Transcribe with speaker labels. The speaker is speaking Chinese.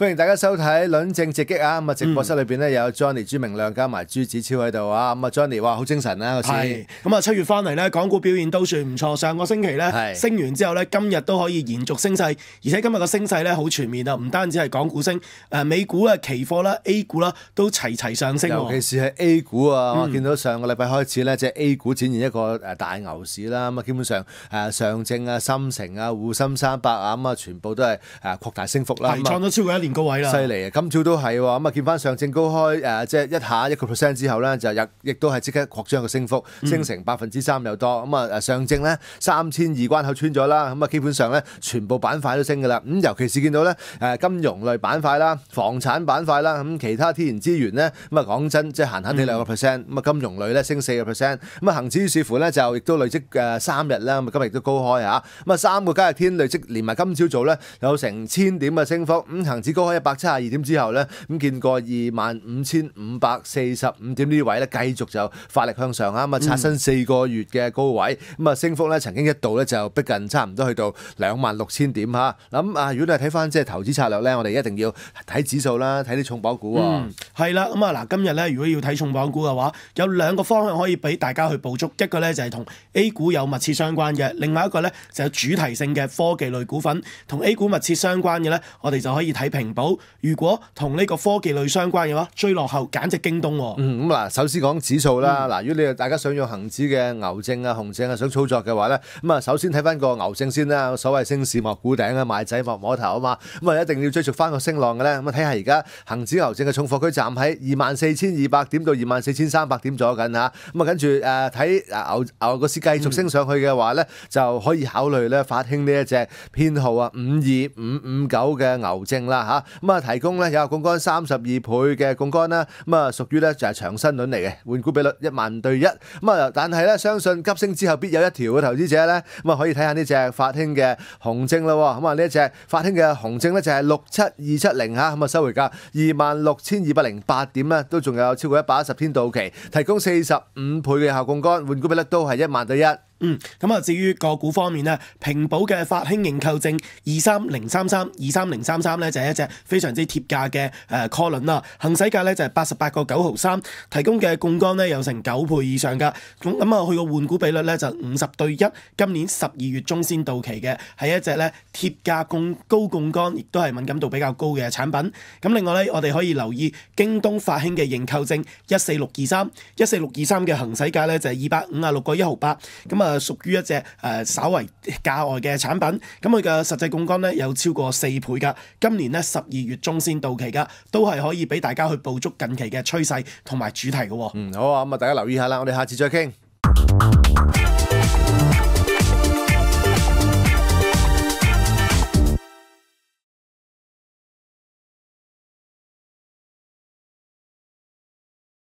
Speaker 1: 歡迎大家收睇《論證直擊》啊！咁啊，直播室裏邊咧有 Johnny 朱明亮加埋朱子超喺度啊！咁啊，Johnny 哇，好精神啊！嗰次
Speaker 2: 係咁啊，七月翻嚟咧，港股表現都算唔錯。上個星期咧升完之後咧，今日都可以延續升勢，而且今日個升勢咧好全面啊！唔單止係港股升，誒美股啊、期貨啦、A 股啦都齊齊上升
Speaker 1: 尤其。是係 A 股啊，
Speaker 2: 嗯
Speaker 1: 我見到上個禮拜開始咧，即係 A 股展現一個誒大牛市啦。咁啊，基本上誒上證啊、深成啊、滬深三百啊，咁啊，全部都係誒擴大升幅啦。
Speaker 2: 係
Speaker 1: 咁啊
Speaker 2: 創咗超過一年高位啦。
Speaker 1: 犀利啊！今朝都係喎，咁啊見翻上證高開誒、即係一下一個 percent 之後咧，就亦亦都係即刻擴張個升幅，升成百分之三又多。咁啊誒上證咧三千二關口穿咗啦，咁啊基本上咧全部板塊都升㗎啦。咁尤其是見到咧誒金融類板塊啦、房產板塊啦，咁其他天然資源咧，咁啊講真即係閒閒地兩個 percent，咁啊金融類咧升四個 percent，咁啊恆指於是乎咧就亦都累積誒三日啦，咁啊今日亦都高開嚇，咁啊三個交易天累積連埋今朝早咧有成千點嘅升幅，咁恆指高開一百七十二點之後咧，咁見過二萬五千五百四十五點呢啲位咧，繼續就發力向上啊，咁啊刷新四個月嘅高位，咁啊升幅咧曾經一度咧就逼近差唔多去到兩萬六千點嚇。咁啊，如果你係睇翻即係投資策略咧，我哋一定要睇指數啦，睇啲重磅股喎。
Speaker 2: 係啦，咁啊嗱，今日咧如果要睇重磅股嘅話，有兩個方向可以俾大家去捕捉，一個咧就係同 A 股有密切相關嘅，另外一個咧就係主題性嘅科技類股份。同 A 股密切相關嘅咧，我哋就可以睇平保；如果同呢個科技類相關嘅話，追落後簡直京東喎。
Speaker 1: 嗯，咁嗱，首先講指數啦。嗱、如果你大家想用恒指嘅牛證啊、熊證啊想操作嘅話咧，咁啊，首先睇翻個牛證先啦。所謂升市莫估頂啊，賣仔莫摸頭啊嘛。咁啊，一定要追逐翻個升浪嘅咧。咁啊，睇下而家恒指牛證嘅重貨區站喺二萬四千二百點到二萬四千三百點左右緊嚇。咁啊，跟住诶睇牛牛個市繼續升上去嘅話咧，就可以考慮咧發興呢一隻編號啊五二五五九嘅牛證啦吓。咁啊，提供咧有槓桿三十二倍嘅槓桿啦。咁啊，屬於咧就係長身輪嚟嘅，換股比率一萬對一。咁啊，但係咧相信急升之後必有一條嘅投資者咧，咁啊可以睇下呢隻發興嘅紅證啦。咁啊呢一隻發興嘅紅證咧就係六七二七零吓，咁啊收回價二萬六千二百零八點咧，都仲有超過一百一十天到期，提供四十五倍嘅效槓桿，換股比率都係一萬對一。
Speaker 2: 嗯，咁啊，至於個股方面呢，平保嘅發興認購證二三零三三二三零三三咧就係一隻非常之貼價嘅誒 call 輪啦，行使價咧就係八十八個九毫三，提供嘅槓桿咧有成九倍以上㗎。咁咁啊，佢個換股比率咧就五十對一，今年十二月中先到期嘅，係一隻咧貼價槓高槓桿，亦都係敏感度比較高嘅產品。咁另外咧，我哋可以留意京東發興嘅認購證一四六二三一四六二三嘅行使價咧就係二百五啊六個一毫八，咁啊屬於一隻誒、稍為價外嘅產品，咁佢嘅實際槓桿咧有超過四倍㗎，今年咧十二月中先到期㗎，都係可以俾大家去捕捉近期嘅趨勢同埋主題嘅。
Speaker 1: 嗯，好啊，咁啊大家留意下啦，我哋下次再傾。